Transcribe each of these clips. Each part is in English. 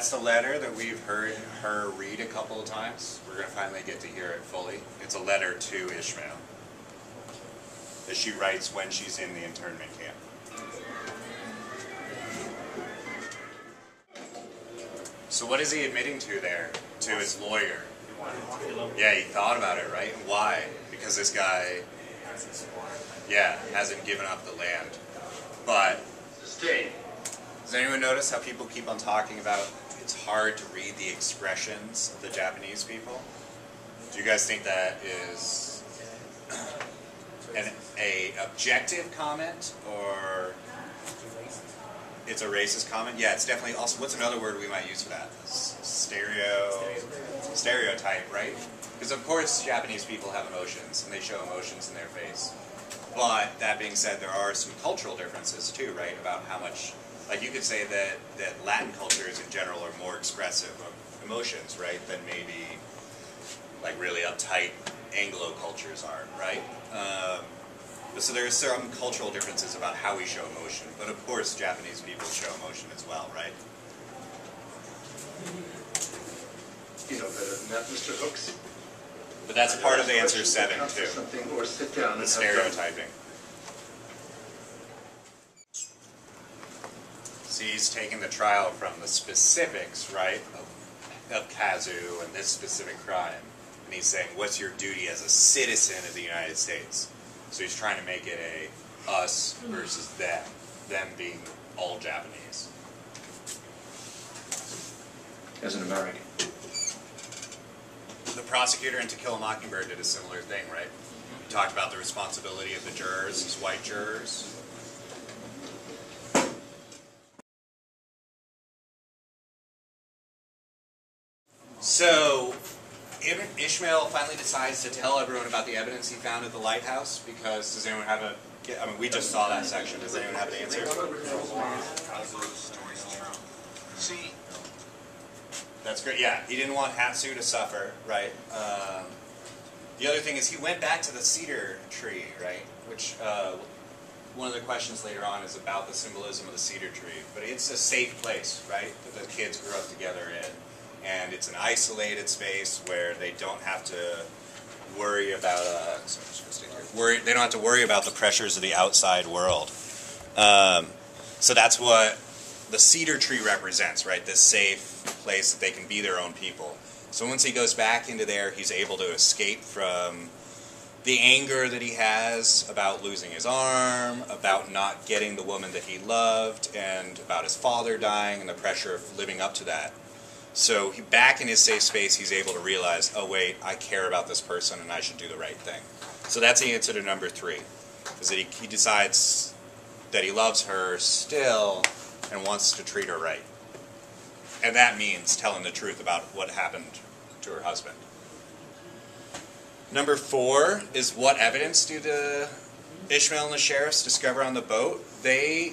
That's the letter that we've heard her read a couple of times. We're going to finally get to hear it fully. It's a letter to Ishmael that she writes when she's in the internment camp. So what is he admitting to there, to his lawyer? Yeah, he thought about it, right? Why? Because this guy, yeah, hasn't given up the land. But does anyone notice how people keep on talking about it's hard to read the expressions of the Japanese people? Do you guys think that is an a objective comment or it's a racist comment? Yeah, it's definitely also. What's another word we might use for that? Stereo, stereotype, right? Because of course Japanese people have emotions and they show emotions in their face. But that being said, there are some cultural differences too, right? About how much, like you could say that that Latin cultures in general are more expressive of emotions, right? Than maybe like really uptight Anglo cultures are, right? Um, so there are some cultural differences about how we show emotion, but of course Japanese people show emotion as well, right? You know better than that, Mr. Hooks. But that's part of the answer seven too, Something or sit down the stereotyping. He's taking the trial from the specifics, right, of, of Kazu and this specific crime, and he's saying, what's your duty as a citizen of the United States? So he's trying to make it a us versus them, them being all Japanese. As an American. The prosecutor in To Kill a Mockingbird did a similar thing, right? He talked about the responsibility of the jurors, as white jurors. So, Ishmael finally decides to tell everyone about the evidence he found at the lighthouse because does anyone have a? I mean, we just saw that section. Does anyone have an answer? See, That's great. Yeah, he didn't want Hatsu to suffer, right? Um, the other thing is he went back to the cedar tree, right? Which uh, one of the questions later on is about the symbolism of the cedar tree. But it's a safe place, right? That the kids grew up together in, and it's an isolated space where they don't have to worry about. Uh, sorry. Worry. They don't have to worry about the pressures of the outside world. Um, so that's what the cedar tree represents, right? This safe place that they can be their own people. So once he goes back into there, he's able to escape from the anger that he has about losing his arm, about not getting the woman that he loved, and about his father dying and the pressure of living up to that. So he, back in his safe space, he's able to realize, oh wait, I care about this person and I should do the right thing. So that's the answer to number three, is that he, he decides that he loves her still and wants to treat her right. And that means telling the truth about what happened to her husband. Number four is what evidence do the Ishmael and the sheriffs discover on the boat? They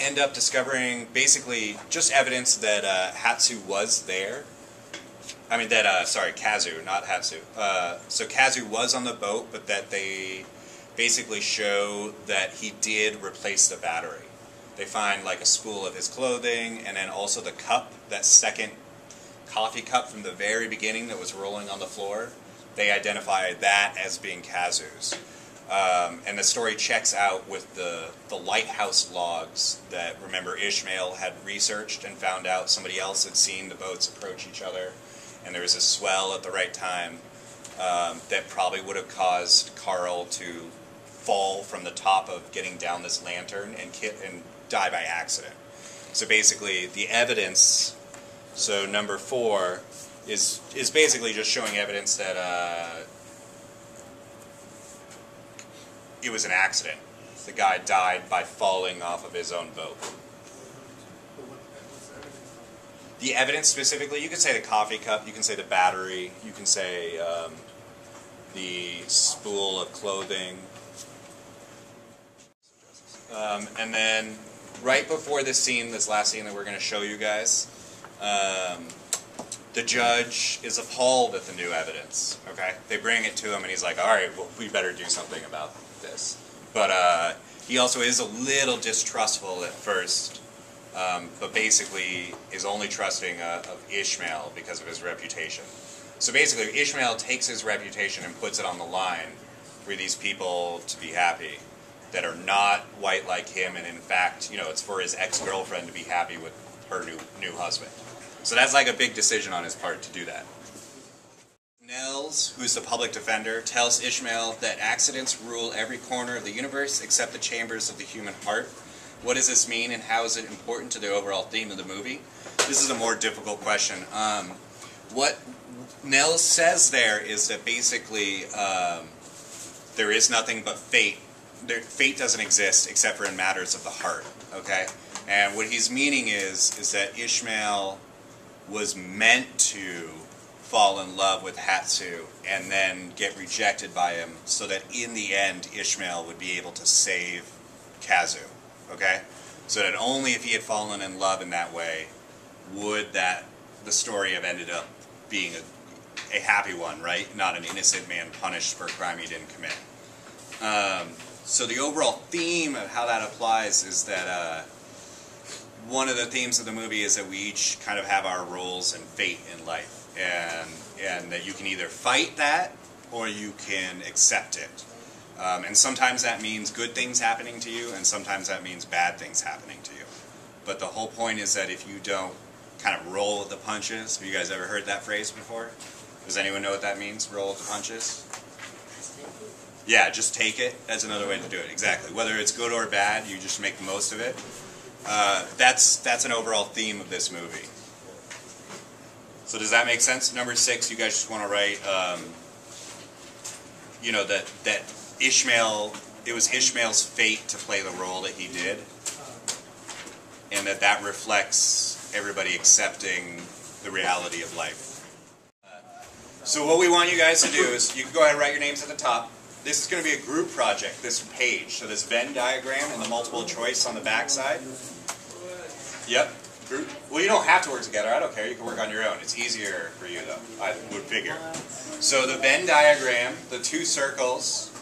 end up discovering basically just evidence that uh, Hatsu was there. I mean that uh, sorry, Kazu, not Hatsu. Uh, so Kazu was on the boat, but that they basically show that he did replace the battery. They find like a spool of his clothing, and then also the cup, that second coffee cup from the very beginning that was rolling on the floor. They identify that as being Kazu's. Um, and the story checks out with the, the lighthouse logs that, remember, Ishmael had researched and found out somebody else had seen the boats approach each other, and there was a swell at the right time um, that probably would have caused Carl to fall from the top of getting down this lantern and, and die by accident. So basically, the evidence, so number four, is, is basically just showing evidence that uh, it was an accident. The guy died by falling off of his own boat. The evidence specifically, you can say the coffee cup, you can say the battery, you can say um, the spool of clothing. Um, and then right before this scene, this last scene that we're going to show you guys, um, the judge is appalled at the new evidence. Okay, they bring it to him, and he's like, "All right, well, we better do something about this." But uh, he also is a little distrustful at first um, but basically is only trusting uh, of Ishmael because of his reputation. So basically, Ishmael takes his reputation and puts it on the line for these people to be happy that are not white like him, and in fact, you know, it's for his ex girlfriend to be happy with her new new husband. So that's like a big decision on his part to do that. Nels, who's the public defender, tells Ishmael that accidents rule every corner of the universe except the chambers of the human heart. What does this mean, and how is it important to the overall theme of the movie? This is a more difficult question. Um, what Nels says there is that basically um, there is nothing but fate. There, fate doesn't exist except for in matters of the heart. Okay, and what he's meaning is is that Ishmael was meant to fall in love with Hatsu and then get rejected by him so that in the end Ishmael would be able to save Kazu. Okay? So that only if he had fallen in love in that way would that the story have ended up being a, a happy one, right? Not an innocent man punished for a crime he didn't commit. Um, so the overall theme of how that applies is that uh, one of the themes of the movie is that we each kind of have our roles and fate in life, and and that you can either fight that or you can accept it. Um, and sometimes that means good things happening to you, and sometimes that means bad things happening to you. But the whole point is that if you don't kind of roll with the punches, have you guys ever heard that phrase before? Does anyone know what that means? Roll with the punches. Yeah, just take it. That's another way to do it. Exactly. Whether it's good or bad, you just make the most of it. Uh, that's that's an overall theme of this movie. So does that make sense? Number six, you guys just want to write, um, you know, that that Ishmael, it was Ishmael's fate to play the role that he did, and that that reflects everybody accepting the reality of life. So what we want you guys to do is, you can go ahead and write your names at the top. This is going to be a group project, this page. So this Venn diagram and the multiple choice on the back side. Yep. Group. Well, you don't have to work together. I don't care. You can work on your own. It's easier for you, though. I would figure. So the Venn diagram, the two circles,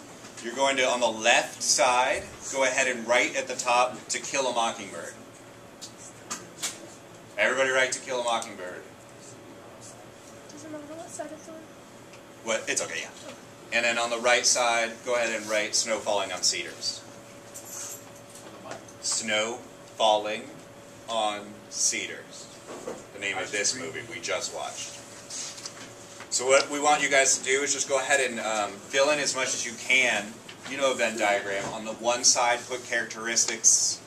you're going to, on the left side, go ahead and write at the top, To Kill a Mockingbird. Everybody write To Kill a Mockingbird. Doesn't matter what side it's on. What? It's okay, yeah. And then on the right side, go ahead and write Snow Falling on Cedars. Snow Falling on Cedars. The name of this movie we just watched. So what we want you guys to do is just go ahead and um, fill in as much as you can. You know a Venn diagram. On the one side, put characteristics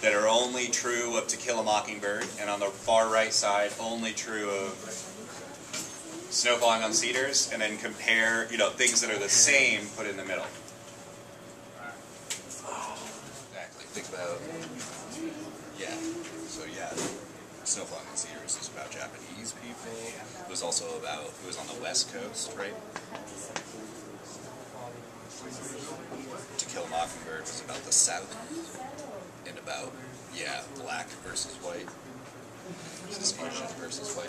that are only true of To Kill a Mockingbird, and on the far right side, only true of Snow Falling on Cedars, and then compare, you know, things that are the same, put in the middle. Exactly. Think about, yeah. So yeah, Snow Falling on Cedars is about Japanese people. It was also about it was on the West Coast, right? To Kill a Mockingbird was about the South and about yeah, black versus white, versus white.